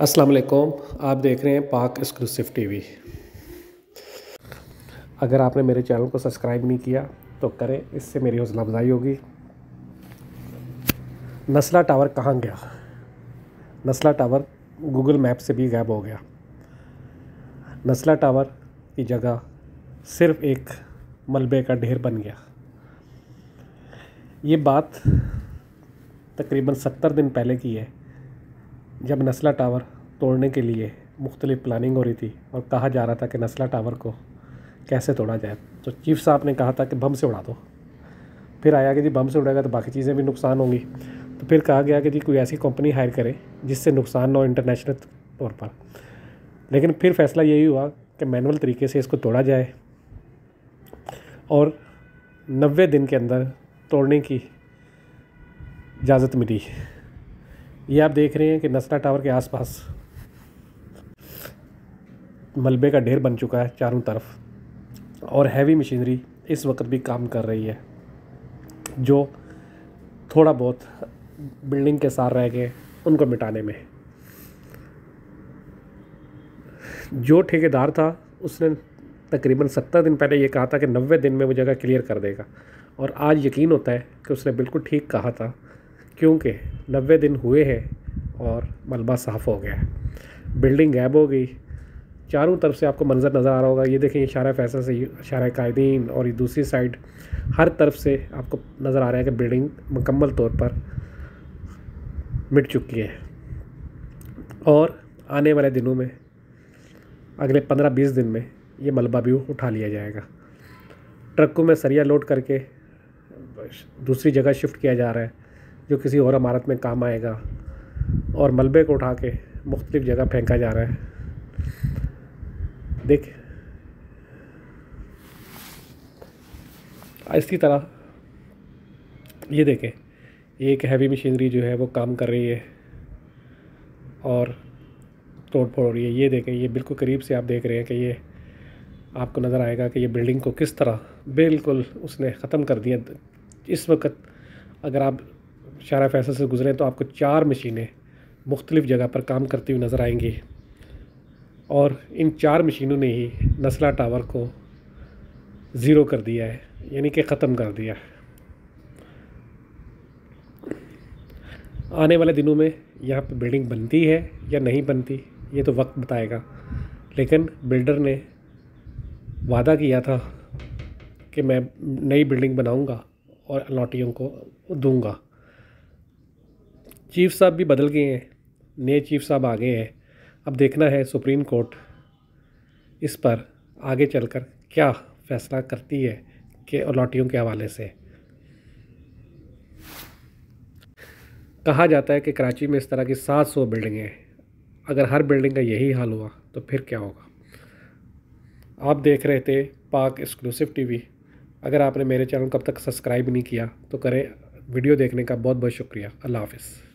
अस्सलाम वालेकुम। आप देख रहे हैं पाक एक्सक्लूसिव टीवी। अगर आपने मेरे चैनल को सब्सक्राइब नहीं किया तो करें। इससे मेरी हौसला अफजाई होगी। नस्ला टावर कहाँ गया? नस्ला टावर गूगल मैप से भी गायब हो गया। नस्ला टावर की जगह सिर्फ़ एक मलबे का ढेर बन गया। ये बात तकरीबन सत्तर दिन पहले की है। जब नस्ला टावर तोड़ने के लिए मुख्तलिफ़ प्लानिंग हो रही थी और कहा जा रहा था कि नस्ला टावर को कैसे तोड़ा जाए तो चीफ साहब ने कहा था कि बम से उड़ा दो। फिर आया कि जी बम से उड़ेगा तो बाकी चीज़ें भी नुकसान होंगी। तो फिर कहा गया कि जी कोई ऐसी कंपनी हायर करे जिससे नुकसान ना हो इंटरनेशनल तौर पर। लेकिन फिर फैसला यही हुआ कि मैनुअल तरीके से इसको तोड़ा जाए और नबे दिन के अंदर तोड़ने की इजाज़त मिली। ये आप देख रहे हैं कि नसला टावर के आसपास मलबे का ढेर बन चुका है चारों तरफ़। और हैवी मशीनरी इस वक्त भी काम कर रही है, जो थोड़ा बहुत बिल्डिंग के साथ रह गए उनको मिटाने में। जो ठेकेदार था, उसने तकरीबन सत्तर दिन पहले ये कहा था कि नब्बे दिन में वो जगह क्लियर कर देगा। और आज यकीन होता है कि उसने बिल्कुल ठीक कहा था। क्योंकि नबे दिन हुए हैं और मलबा साफ़ हो गया है। बिल्डिंग गैब हो गई। चारों तरफ़ से आपको मंज़र नज़र आ रहा होगा। ये देखें इशारा फैसल से इशारा कायदीन और ये दूसरी साइड हर तरफ़ से आपको नज़र आ रहा है कि बिल्डिंग मुकम्मल तौर पर मिट चुकी है। और आने वाले दिनों में, अगले पंद्रह बीस दिन में ये मलबा भी उठा लिया जाएगा। ट्रकों में सरिया लोड करके दूसरी जगह शिफ्ट किया जा रहा है। जो किसी और इमारत में काम आएगा और मलबे को उठा के मुख्तलिफ़ जगह फेंका जा रहा है। देख। इसी तरह, ये देखें, ये एक हैवी मशीनरी जो है वो काम कर रही है और तोड़ फोड़ रही है। ये देखें, ये बिल्कुल करीब से आप देख रहे हैं कि ये आपको नज़र आएगा कि ये बिल्डिंग को किस तरह बिल्कुल उसने ख़त्म कर दिया। इस वक्त अगर आप शारा फैसल से गुजरें तो आपको चार मशीनें मुख्तलिफ़ जगह पर काम करती हुई नज़र आएँगी। और इन चार मशीनों ने ही नस्ला टावर को ज़ीरो कर दिया है, यानी कि ख़त्म कर दिया है। आने वाले दिनों में यहाँ पर बिल्डिंग बनती है या नहीं बनती, ये तो वक्त बताएगा। लेकिन बिल्डर ने वादा किया था कि मैं नई बिल्डिंग बनाऊँगा और अलॉटियों को दूँगा। चीफ साहब भी बदल गए हैं, नए चीफ साहब आ गए हैं। अब देखना है सुप्रीम कोर्ट इस पर आगे चलकर क्या फैसला करती है के अलॉटियों के हवाले से। कहा जाता है कि कराची में इस तरह की 700 बिल्डिंगें हैं। अगर हर बिल्डिंग का यही हाल हुआ तो फिर क्या होगा? आप देख रहे थे पाक एक्सक्लूसिव टीवी अगर आपने मेरे चैनल को अब तक सब्सक्राइब नहीं किया तो करें। वीडियो देखने का बहुत बहुत शुक्रिया। अल्लाह हाफिज़।